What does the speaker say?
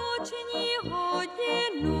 ночі не годину.